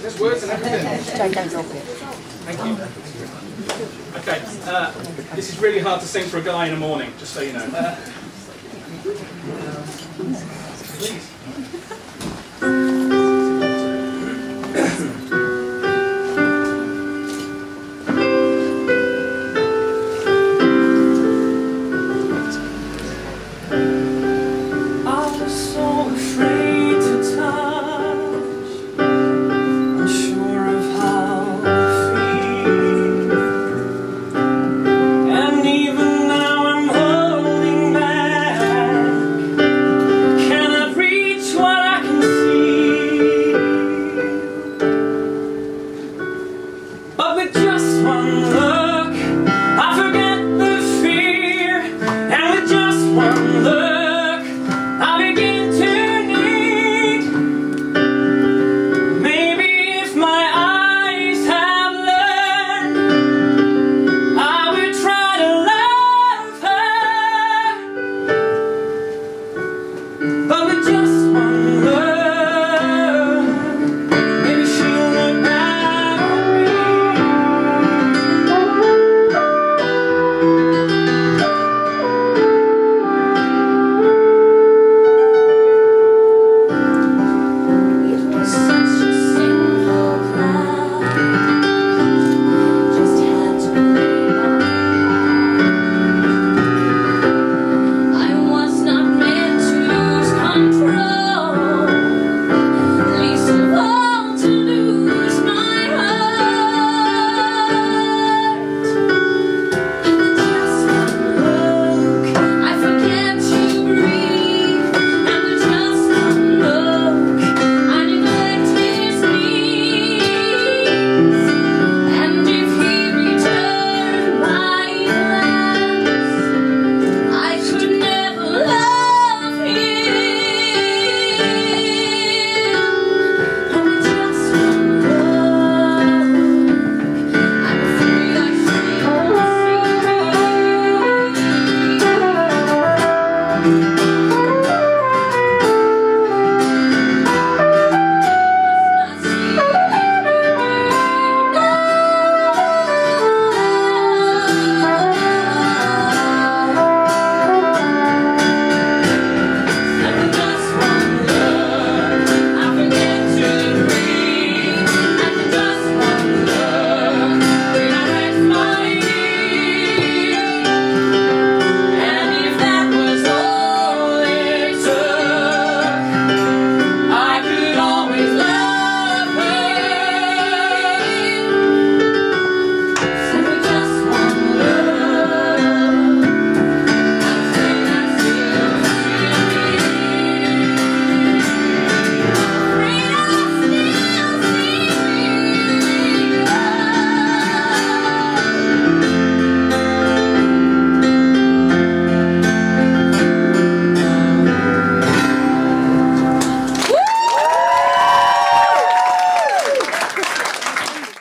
There's words and everything. Don't drop it. Thank you. Okay, uh, this is really hard to sing for a guy in the morning, just so you know. Uh, please. Huh?